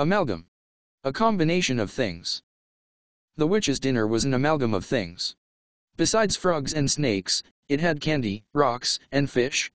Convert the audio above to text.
Amalgam. A combination of things. The witch's dinner was an amalgam of things. Besides frogs and snakes, it had candy, rocks, and fish,